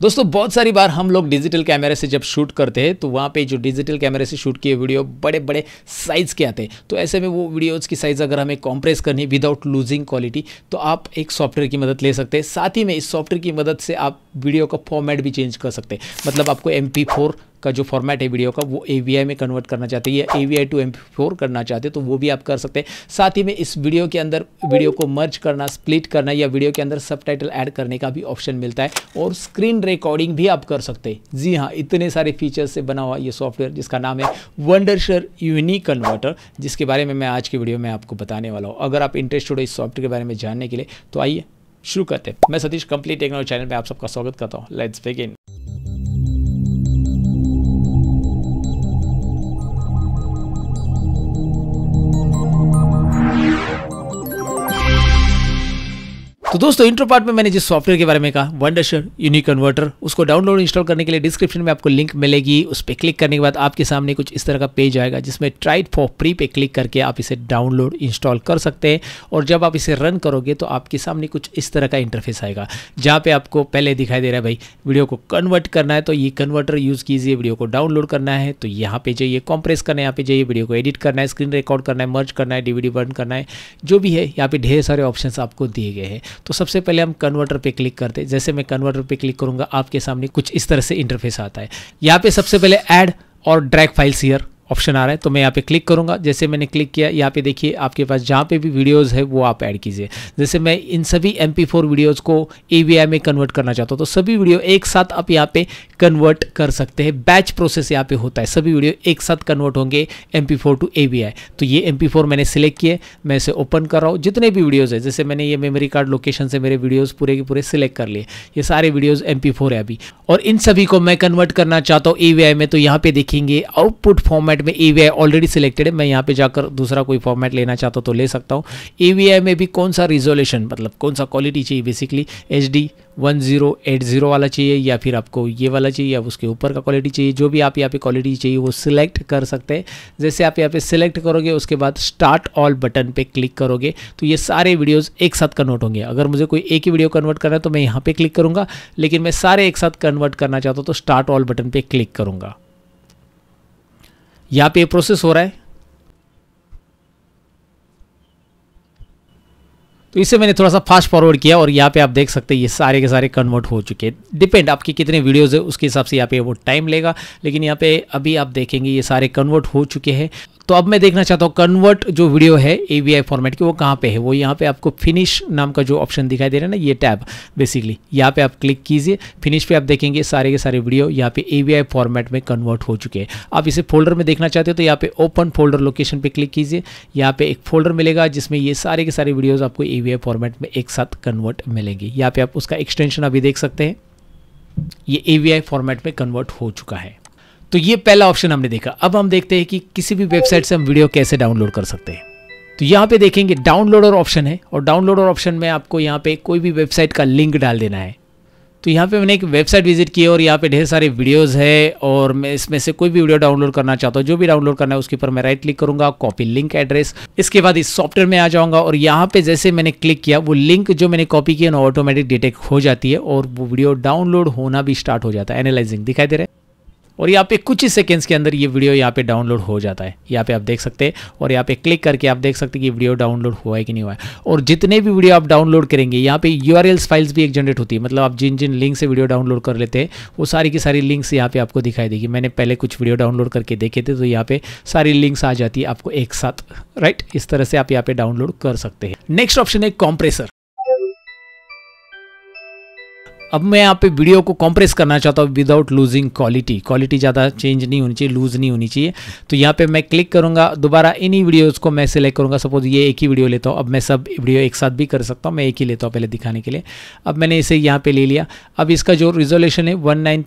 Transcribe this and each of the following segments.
दोस्तों, बहुत सारी बार हम लोग डिजिटल कैमरे से जब शूट करते हैं तो वहाँ पे जो डिजिटल कैमरे से शूट किए वीडियो बड़े बड़े साइज़ के आते हैं। तो ऐसे में वो वीडियोज़ की साइज़ अगर हमें कॉम्प्रेस करनी विदाउट लूजिंग क्वालिटी तो आप एक सॉफ्टवेयर की मदद ले सकते हैं। साथ ही में इस सॉफ्टवेयर की मदद से आप वीडियो का फॉर्मेट भी चेंज कर सकते हैं। मतलब आपको एम का जो फॉर्मेट है वीडियो का, वो AVI में कन्वर्ट करना चाहते हैं या A V I to M करना चाहते हैं तो वो भी आप कर सकते हैं। साथ ही में इस वीडियो के अंदर वीडियो को मर्ज करना स्प्लिट करना या वीडियो के अंदर सब ऐड करने का भी ऑप्शन मिलता है और स्क्रीन रिकॉर्डिंग भी आप कर सकते हैं। जी हाँ इतने सारे फीचर्स से बना हुआ ये सॉफ्टवेयर जिसका नाम है वंडरशर यूनिक कन्वर्टर जिसके बारे में मैं आज की वीडियो में आपको बताने वाला हूँ। अगर आप इंटरेस्टेड हो इस सॉफ्टवेयर के बारे में जानने के लिए तो आइए शुरू करते हैं। मैं सतीश कंप्लीट टेक्नोलॉजी चैनल में आप सबका स्वागत करता हूँ। लेट्स बिगिन तो दोस्तों इंट्रो पार्ट में मैंने जिस सॉफ्टवेयर के बारे में कहा वंडरशर यूनिक कन्वर्टर उसको डाउनलोड इंस्टॉल करने के लिए डिस्क्रिप्शन में आपको लिंक मिलेगी। उस पर क्लिक करने के बाद आपके सामने कुछ इस तरह का पेज आएगा, जिसमें ट्राइड फॉर फ्री पे क्लिक करके आप इसे डाउनलोड इंस्टॉल कर सकते हैं। और जब आप इसे रन करोगे तो आपके सामने कुछ इस तरह का इंटरफेस आएगा, जहाँ पे आपको पहले दिखाई दे रहा है, भाई वीडियो को कन्वर्ट करना है तो ये कन्वर्टर यूज़ कीजिए वीडियो को डाउनलोड करना है तो यहाँ पे जाइए कॉम्प्रेस करना है, यहाँ पे जाइए वीडियो को एडिट करना है स्क्रीन रिकॉर्ड करना है मर्ज करना है डीवीडी बर्न करना है, जो भी है, यहाँ पे ढेर सारे ऑप्शन आपको दिए गए हैं। तो सबसे पहले हम कन्वर्टर पे क्लिक करते हैं। जैसे मैं कन्वर्टर पे क्लिक करूँगा, आपके सामने कुछ इस तरह से इंटरफेस आता है। यहाँ पे सबसे पहले ऐड और ड्रैग फाइल्स हियर ऑप्शन आ रहा है तो मैं यहाँ पे क्लिक करूँगा। जैसे मैंने क्लिक किया, यहाँ पे देखिए आपके पास जहाँ पे भी वीडियोस है, वो आप ऐड कीजिए। जैसे मैं इन सभी एम पी फोर वीडियोज़ को AVI में कन्वर्ट करना चाहता हूँ तो सभी वीडियो एक साथ आप यहाँ पे कन्वर्ट कर सकते हैं। बैच प्रोसेस यहाँ पे होता है, सभी वीडियो एक साथ कन्वर्ट होंगे एम टू AVI तो ये एम मैंने सिलेक्ट किए, मैं इसे ओपन कर रहा हूँ। जितने भी वीडियोज़ है, जैसे मैंने ये मेमोरी कार्ड लोकेशन से मेरे वीडियोज़ पूरे के पूरे सिलेक्ट कर लिए, ये सारे वीडियोज़ एम है अभी। और इन सभी को मैं कन्वर्ट करना चाहता हूँ ए में तो यहाँ पे देखेंगे आउटपुट फॉर्मेट में ए ऑलरेडी सिलेक्टेड है। मैं यहाँ पे जाकर दूसरा कोई फॉर्मेट लेना चाहता हूँ तो ले सकता हूँ। ए में भी कौन सा रिजोल्यूशन मतलब कौन सा क्वालिटी चाहिए? Basically H D one zero eight zero वाला चाहिए या फिर आपको ये वाला चाहिए या उसके ऊपर का क्वालिटी चाहिए? जो भी आप यहाँ पे क्वालिटी चाहिए वो सिलेक्ट कर सकते हैं। जैसे आप यहाँ पे सिलेक्ट करोगे, उसके बाद स्टार्ट ऑल बटन पे क्लिक करोगे तो ये सारे वीडियोस एक साथ कन्वर्ट होंगे। अगर मुझे कोई एक ही वीडियो कन्वर्ट करना है तो मैं यहाँ पे क्लिक करूँगा, लेकिन मैं सारे एक साथ कन्वर्ट करना चाहता हूँ तो स्टार्ट ऑल बटन पर क्लिक करूँगा। यहाँ पे प्रोसेस हो रहा है। तो इसे मैंने थोड़ा सा फास्ट फॉरवर्ड किया और यहाँ पे आप देख सकते हैं ये सारे के सारे कन्वर्ट हो चुके हैं। डिपेंड आपके कितने वीडियोस है, उसके हिसाब से यहाँ पे वो टाइम लेगा। लेकिन यहाँ पे अभी आप देखेंगे ये सारे कन्वर्ट हो चुके हैं। तो अब मैं देखना चाहता हूँ कन्वर्ट जो वीडियो है AVI फॉर्मेट की, वो कहाँ पे है? वो यहाँ पे आपको फिनिश नाम का जो ऑप्शन दिखाई दे रहा है ना, ये टैब बेसिकली यहाँ पे आप क्लिक कीजिए फिनिश पे आप देखेंगे सारे के सारे वीडियो यहाँ पे AVI फॉर्मेट में कन्वर्ट हो चुके हैं। आप इसे फोल्डर में देखना चाहते हो तो यहाँ पे ओपन फोल्डर लोकेशन पे क्लिक कीजिए। यहाँ पे एक फोल्डर मिलेगा, जिसमें ये सारे के सारे वीडियोज़ आपको AVI फॉर्मेट में एक साथ कन्वर्ट मिलेंगे। यहाँ पे आप उसका एक्सटेंशन अभी देख सकते हैं। ये AVI फॉर्मेट में कन्वर्ट हो चुका है। तो ये पहला ऑप्शन हमने देखा। अब हम देखते हैं कि किसी भी वेबसाइट से हम वीडियो कैसे डाउनलोड कर सकते हैं। तो यहाँ पे देखेंगे डाउनलोडर ऑप्शन है और डाउनलोडर ऑप्शन में आपको यहाँ पे कोई भी वेबसाइट का लिंक डाल देना है। तो यहाँ पे मैंने एक वेबसाइट विज़िट की और यहाँ पे ढेर सारे वीडियोस है और मैं इसमें से कोई भी वीडियो डाउनलोड करना चाहता हूँ, जो भी डाउनलोड करना है उसके ऊपर मैं राइट क्लिक करूँगा कॉपी लिंक एड्रेस इसके बाद इस सॉफ्टवेयर में आ जाऊँगा और यहाँ पे जैसे मैंने क्लिक किया, वो लिंक जो मैंने कॉपी किया ना ऑटोमेटिक डिटेक्ट हो जाती है और वो वीडियो डाउनलोड होना भी स्टार्ट हो जाता है एनालाइजिंग दिखाई दे रहा है। और यहाँ पे कुछ ही सेकेंड्स के अंदर ये वीडियो यहाँ पे डाउनलोड हो जाता है। यहाँ पे आप देख सकते हैं और यहाँ पे क्लिक करके आप देख सकते हैं कि वीडियो डाउनलोड हुआ है कि नहीं हुआ है। और जितने भी वीडियो आप डाउनलोड करेंगे, यहाँ पे यूआरएल फाइल्स भी एक जनरेट होती है। मतलब आप जिन जिन लिंक से वीडियो डाउनलोड कर लेते हैं, वो सारी की सारी लिंक्स यहाँ पे आपको दिखाई देगी। मैंने पहले कुछ वीडियो डाउनलोड करके देखे थे तो यहाँ पे सारी लिंक्स आ जाती है आपको एक साथ राइट इस तरह से आप यहाँ पे डाउनलोड कर सकते हैं। नेक्स्ट ऑप्शन है कॉम्प्रेसर अब मैं यहाँ पे वीडियो को कॉम्प्रेस करना चाहता हूँ विदाउट लूजिंग क्वालिटी क्वालिटी ज़्यादा चेंज नहीं होनी चाहिए लूज नहीं होनी चाहिए। तो यहाँ पे मैं क्लिक करूँगा, दोबारा इन्हीं वीडियोज़ को मैं सेलेक्ट करूँगा। सपोज़ ये एक ही वीडियो लेता हूँ, अब मैं सब वीडियो एक साथ भी कर सकता हूँ, मैं एक ही लेता हूँ पहले दिखाने के लिए। अब मैंने इसे यहाँ पर ले लिया। अब इसका जो रिजोल्यूशन है वन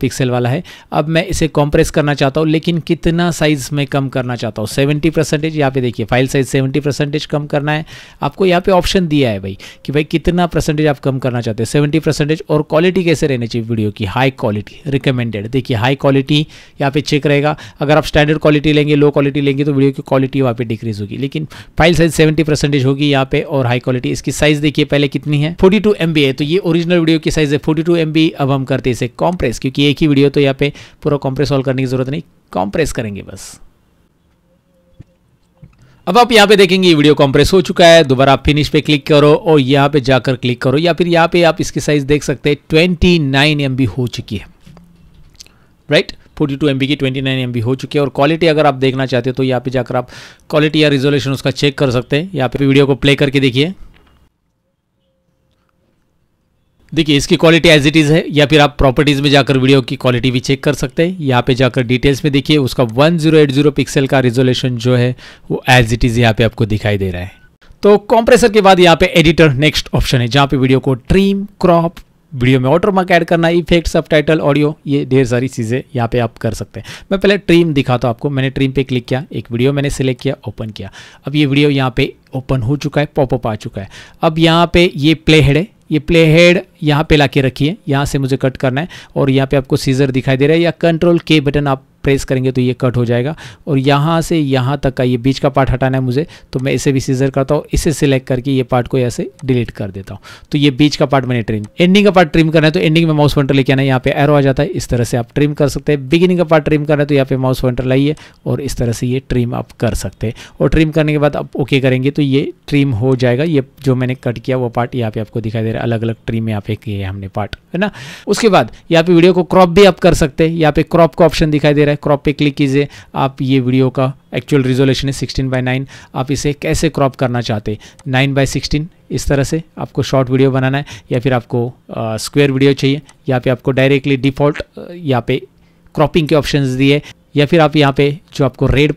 पिक्सल वाला है। अब मैं इसे कॉम्प्रेस करना चाहता हूँ, लेकिन कितना साइज़ मैं कम करना चाहता हूँ? सेवेंटी परसेंटेज यहाँ पे देखिए फ़ाइल साइज़ सेवेंटी परसेंटेज कम करना है। आपको यहाँ पे ऑप्शन दिया है भाई, कि भाई कितना परसेंटेज आप कम करना चाहते हैं? सेवेंटी परसेंटेज और क्वालिटी कैसे रहनी चाहिए वीडियो की? हाई क्वालिटी रिकमेंडेड देखिए हाई क्वालिटी यहाँ पे चेक रहेगा। अगर आप स्टैंडर्ड क्वालिटी लेंगे लो क्वालिटी लेंगे तो वीडियो की क्वालिटी वहाँ पे डिक्रीज होगी। लेकिन फ़ाइल साइज़ सेवेंटी परसेंटेज होगी यहाँ पे और हाई क्वालिटी इसकी साइज़ देखिए, पहले कितनी है? फोर्टी टू एम बी है। तो ये ओरिजिनल वीडियो की साइज़ है। फोर्टी टू अब हम करते हैं इसे कॉम्प्रेस क्योंकि एक ही वीडियो तो यहाँ पे पूरा कॉम्प्रेस सॉल्व करने की ज़रूरत नहीं। कॉम्प्रेस करेंगे बस। अब आप यहाँ पे देखेंगे वीडियो कॉम्प्रेस हो चुका है। दोबारा आप फिनिश पे क्लिक करो और यहाँ पे जाकर क्लिक करो या फिर यहाँ पे आप इसकी साइज़ देख सकते हैं। ट्वेंटी नाइन एम बी हो चुकी है। Right forty two M B की ट्वेंटी नाइन एम बी हो चुकी है और क्वालिटी अगर आप देखना चाहते हो तो यहाँ पे जाकर आप क्वालिटी या रिजोल्यूशन उसका चेक कर सकते हैं। यहाँ पे वीडियो को प्ले करके देखिए। देखिए, इसकी क्वालिटी एज इट इज़ है, या फिर आप प्रॉपर्टीज़ में जाकर वीडियो की क्वालिटी भी चेक कर सकते हैं। यहाँ पे जाकर डिटेल्स में देखिए, उसका 1080 पिक्सल का रिजोल्यूशन जो है, वो एज इट इज़ यहाँ पे आपको दिखाई दे रहा है। तो कॉम्प्रेसर के बाद यहाँ पे एडिटर नेक्स्ट ऑप्शन है, जहाँ पे वीडियो को ट्रीम क्रॉप वीडियो में ऑटोमार्क ऐड करना इफ़ेक्ट सब टाइटल ऑडियो ये ढेर सारी चीज़ें यहाँ पे आप कर सकते हैं। मैं पहले ट्रीम दिखाता हूँ आपको, मैंने ट्रीम पे क्लिक किया, एक वीडियो मैंने सेलेक्ट किया ओपन किया। अब ये वीडियो यहाँ पे ओपन हो चुका है पॉपअप आ चुका है। अब यहाँ पे ये प्ले हेड है, ये प्ले हेड यहाँ पे ला के रखिए, यहाँ से मुझे कट करना है और यहाँ पे आपको सीजर दिखाई दे रहा है, या कंट्रोल के बटन आप प्रेस करेंगे तो ये कट हो जाएगा। और यहाँ से यहाँ तक का ये बीच का पार्ट हटाना है मुझे तो मैं इसे भी सीजर करता हूँ, इसे सिलेक्ट करके ये पार्ट को ऐसे डिलीट कर देता हूँ। तो ये बीच का पार्ट मैंने ट्रिम एंडिंग का पार्ट ट्रिम करना है तो एंडिंग में माउस पॉइंटर लेके आना है, यहाँ पे एरो आ जाता है, इस तरह से आप ट्रिम कर सकते हैं। बिगिनिंग का पार्ट ट्रिम करना है तो यहाँ पे माउस पॉइंटर लाइए और इस तरह से ये ट्रिम आप कर सकते हैं। और ट्रिम करने के बाद आप ओके करेंगे तो ये ट्रिम हो जाएगा, ये जो मैंने कट किया वो पार्ट यहाँ पे आपको दिखाई दे रहा है अलग अलग ट्रिम यहाँ पे किए हमने पार्ट है ना? उसके बाद यहाँ पे वीडियो को क्रॉप भी आप कर सकते हैं। यहाँ पे क्रॉप का ऑप्शन दिखाई दे रहा है। क्रॉप पे क्लिक कीजिए। आप ये वीडियो का एक्चुअल रिजोल्यूशन है सिक्सटीन बाई नाइन आप इसे कैसे क्रॉप करना चाहते नाइन बाई सिक्सटीन इस तरह से आपको शॉर्ट वीडियो बनाना है या फिर आपको स्क्वेयर वीडियो चाहिए। यहाँ पे आपको डायरेक्टली डिफ़ॉल्ट यहाँ पे क्रॉपिंग के ऑप्शंस दिए। या फिर आप यहाँ पे जो आपको रेड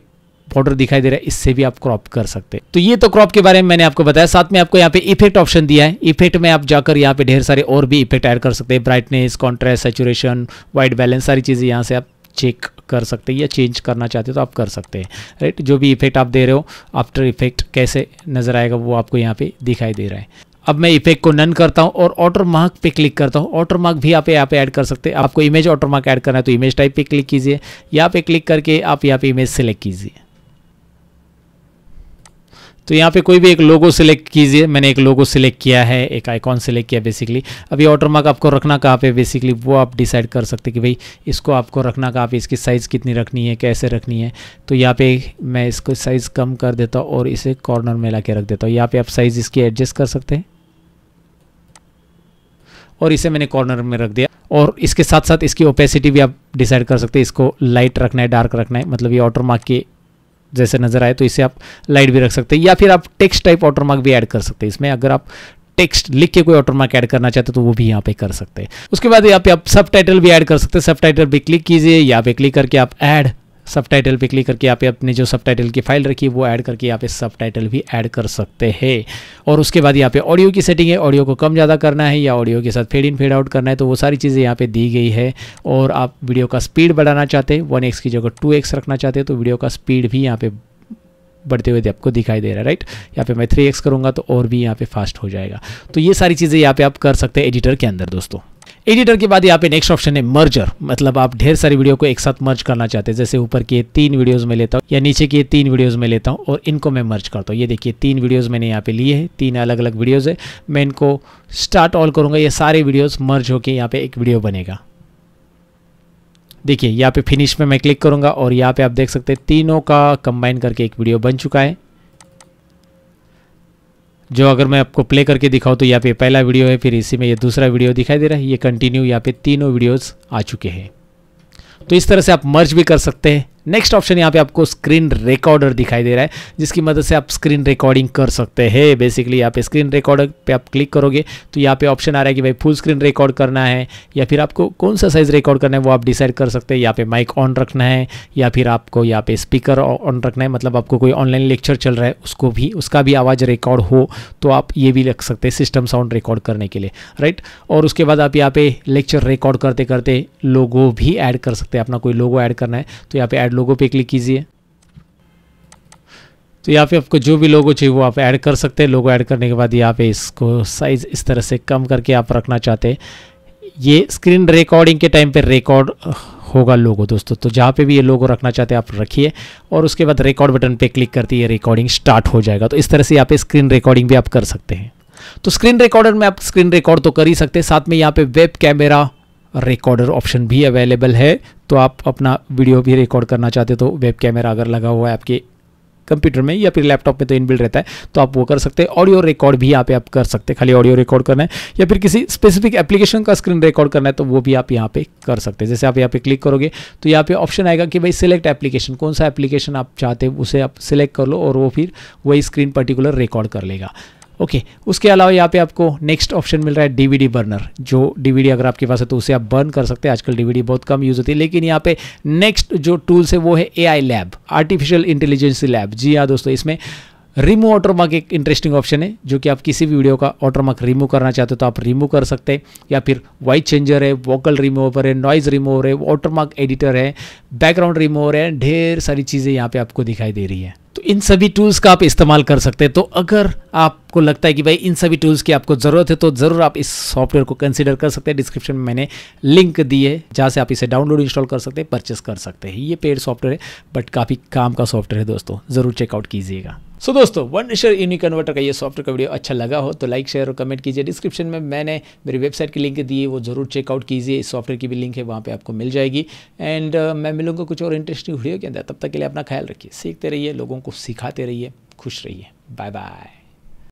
बॉर्डर दिखाई दे रहा है, इससे भी आप क्रॉप कर सकते हैं। तो ये तो क्रॉप के बारे में मैंने आपको बताया। साथ में आपको यहाँ पे इफ़ेक्ट ऑप्शन दिया है। इफ़ेक्ट में आप जाकर यहाँ पे ढेर सारे और भी इफ़ेक्ट ऐड कर सकते हैं। Brightness contrast saturation white balance सारी चीज़ें यहाँ से आप चेक कर सकते हैं या चेंज करना चाहते हो तो आप कर सकते हैं। राइट जो भी इफ़ेक्ट आप दे रहे हो आफ्टर इफ़ेक्ट कैसे नज़र आएगा वो आपको यहाँ पे दिखाई दे रहा है। अब मैं इफ़ेक्ट को नन करता हूँ और ऑटर मार्क पे क्लिक करता हूँ। ऑटर मार्क भी आप यहाँ पे ऐड कर सकते हैं। आपको इमेज ऑटर मार्क ऐड करना है तो इमेज टाइप पे क्लिक कीजिए। यहाँ पे क्लिक करके आप यहाँ पे इमेज सेलेक्ट कीजिए। तो यहाँ पे कोई भी एक लोगो सिलेक्ट कीजिए। मैंने एक लोगो सिलेक्ट किया है, एक आइकॉन सिलेक्ट किया बेसिकली अभी ऑटो मार्क आपको रखना कहाँ पे बेसिकली वो आप डिसाइड कर सकते कि भाई इसको आपको रखना कहाँ पे, इसकी साइज़ कितनी रखनी है, कैसे रखनी है। तो यहाँ पे मैं इसको साइज़ कम कर देता हूँ और इसे कॉर्नर में ला रख देता हूँ। यहाँ पे आप साइज़ इसकी एडजस्ट कर सकते हैं। और इसे मैंने कॉर्नर में रख दिया। और इसके साथ साथ इसकी ओपेसिटी भी आप डिसाइड कर सकते हैं। इसको लाइट रखना है डार्क रखना है। मतलब ये ऑटो मार्क के जैसे नज़र आए तो इसे आप लाइट भी रख सकते हैं, या फिर आप टेक्स्ट टाइप ऑटोमार्क भी ऐड कर सकते हैं। इसमें अगर आप टेक्स्ट लिख के कोई ऑटोमार्क ऐड करना चाहते तो वो भी यहाँ पे कर सकते हैं। उसके बाद यहाँ पे आप सब टाइटल भी ऐड कर सकते हैं। सब टाइटल क्लिक कीजिए, यहाँ पे क्लिक करके आप ऐड सब टाइटल पर क्लिक करके आप अपने जो सब टाइटल की फ़ाइल रखी है, वो ऐड करके यहाँ पे सब टाइटल भी ऐड कर सकते हैं। और उसके बाद यहाँ पे ऑडियो की सेटिंग है ऑडियो को कम ज़्यादा करना है या ऑडियो के साथ फेड इन फेड आउट करना है तो वो सारी चीज़ें यहाँ पे दी गई है। और आप वीडियो का स्पीड बढ़ाना चाहते हैं वन की जगह टू रखना चाहते हैं तो वीडियो का स्पीड भी यहाँ पे बढ़ते हुए आपको दिखाई दे रहा है राइट यहाँ पे मैं थ्री एक्स करूँगा तो और भी यहाँ पे फास्ट हो जाएगा। तो ये सारी चीज़ें यहाँ पे आप कर सकते हैं एडिटर के अंदर, दोस्तों। एडिटर के बाद यहाँ पे नेक्स्ट ऑप्शन है मर्जर मतलब आप ढेर सारी वीडियो को एक साथ मर्ज करना चाहते हैं। जैसे ऊपर के तीन वीडियोस में लेता हूँ, या नीचे के तीन वीडियोस में लेता हूँ, और इनको मैं मर्ज करता हूँ। ये देखिए, तीन वीडियोस मैंने यहाँ पे लिए हैं, तीन अलग अलग वीडियोस है। मैं इनको स्टार्ट ऑल करूँगा, ये सारे वीडियोज़ मर्ज होकर यहाँ पे एक वीडियो बनेगा। देखिए, यहाँ पे फिनिश में मैं क्लिक करूँगा, और यहाँ पे आप देख सकते हैं, तीनों का कंबाइन करके एक वीडियो बन चुका है। जो अगर मैं आपको प्ले करके दिखाऊँ तो यहाँ पे पहला वीडियो है, फिर इसी में ये दूसरा वीडियो दिखाई दे रहा है। ये कंटिन्यू यहाँ पे तीनों वीडियोस आ चुके हैं। तो इस तरह से आप मर्ज भी कर सकते हैं। नेक्स्ट ऑप्शन यहाँ पे आपको स्क्रीन रिकॉर्डर दिखाई दे रहा है, जिसकी मदद से आप स्क्रीन रिकॉर्डिंग कर सकते हैं। बेसिकली यहाँ पे स्क्रीन रिकॉर्डर पे आप क्लिक करोगे तो यहाँ पे ऑप्शन आ रहा है कि भाई फुल स्क्रीन रिकॉर्ड करना है, या फिर आपको कौन सा साइज़ रिकॉर्ड करना है वो आप डिसाइड कर सकते हैं। यहाँ पे माइक ऑन रखना है, या फिर आपको यहाँ पे स्पीकर ऑन रखना है। मतलब आपको कोई ऑनलाइन लेक्चर चल रहा है, उसको भी, उसका भी आवाज़ रिकॉर्ड हो तो आप ये भी रख सकते हैं सिस्टम साउंड रिकॉर्ड करने के लिए राइट और उसके बाद आप यहाँ पे लेक्चर रिकॉर्ड करते करते लोगो भी ऐड कर सकते हैं। अपना कोई लोगो ऐड करना है तो यहाँ पे ऐड लोगो पे क्लिक कीजिए। तो यहाँ पे आपको जो भी लोगो चाहिए वो आप ऐड कर सकते हैं। लोगो ऐड करने के बाद यहाँ पे इसको साइज़ इस तरह से कम करके आप रखना चाहते हैं। ये स्क्रीन रिकॉर्डिंग के टाइम पे रिकॉर्ड होगा लोगो दोस्तों। तो जहाँ पे भी ये लोगो रखना चाहते हैं, आप रखिए। और उसके बाद रिकॉर्ड बटन पे क्लिक करते ये रिकॉर्डिंग स्टार्ट हो जाएगा। तो इस तरह से यहाँ पे स्क्रीन रिकॉर्डिंग भी आप कर सकते हैं। तो स्क्रीन रिकॉर्डर में आप स्क्रीन रिकॉर्ड तो कर ही सकते हैं। साथ में यहाँ पे वेब कैमरा रिकॉर्डर ऑप्शन भी अवेलेबल है तो आप अपना वीडियो भी रिकॉर्ड करना चाहते हो तो वेब कैमरा अगर लगा हुआ है आपके कंप्यूटर में या फिर लैपटॉप में तो इनबिल्ड रहता है तो आप वो कर सकते हैं। ऑडियो रिकॉर्ड भी यहाँ पे आप कर सकते हैं, खाली ऑडियो रिकॉर्ड करना है, या फिर किसी स्पेसिफिक एप्लीकेशन का स्क्रीन रिकॉर्ड करना है तो वो भी आप यहाँ पे कर सकते हैं। जैसे आप यहाँ पे क्लिक करोगे तो यहाँ पे ऑप्शन आएगा कि भाई सिलेक्ट एप्लीकेशन कौन सा एप्लीकेशन आप चाहते हैं, उसे आप सिलेक्ट कर लो और वो फिर वही स्क्रीन पर्टिकुलर रिकॉर्ड कर लेगा। ओके okay, उसके अलावा यहाँ पे आपको नेक्स्ट ऑप्शन मिल रहा है डीवीडी बर्नर जो डीवीडी अगर आपके पास है तो उसे आप बर्न कर सकते हैं। आजकल डीवीडी बहुत कम यूज़ होती है लेकिन यहाँ पे नेक्स्ट जो टूल्स है वो है AI lab artificial intelligence lab जी हाँ दोस्तों इसमें रिमूव ऑटोमार्क एक इंटरेस्टिंग ऑप्शन है, जो कि आप किसी भी वीडियो का ऑटोमार्क रिमूव करना चाहते हो तो आप रिमूव कर सकते हैं, या फिर वाइट चेंजर है वोकल रिमूवर है नॉइज़ रिमूवर है ऑटोमार्क एडिटर है बैकग्राउंड रिमूवर है, ढेर सारी चीज़ें यहाँ पे आपको दिखाई दे रही है। तो इन सभी टूल्स का आप इस्तेमाल कर सकते हैं। तो अगर आपको लगता है कि भाई इन सभी टूल्स की आपको ज़रूरत है तो ज़रूर आप इस सॉफ्टवेयर को कंसिडर कर सकते हैं। डिस्क्रिप्शन में मैंने लिंक दी है, जहाँ से आप इसे डाउनलोड इंस्टॉल कर सकते हैं परचेस कर सकते हैं। ये पेड सॉफ्टवेयर है बट काफ़ी काम का सॉफ्टवेयर है दोस्तों। ज़रूर चेकआउट कीजिएगा। सो so, दोस्तों वन शेयर यूनिक कन्वर्टर का ये सॉफ्टवेयर का वीडियो अच्छा लगा हो तो लाइक शेयर और कमेंट कीजिए। डिस्क्रिप्शन में मैंने मेरी वेबसाइट की लिंक दी है वो ज़रूर चेकआउट कीजिए। इस सॉफ्टवेयर की भी लिंक है वहाँ पे आपको मिल जाएगी। एंड uh, मैं मिलूँगा कुछ और इंटरेस्टिंग वीडियो के अंदर। तब तक के लिए अपना ख्याल रखिए। सीखते रहिए लोगों को सिखाते रहिए खुश रहिए। Bye bye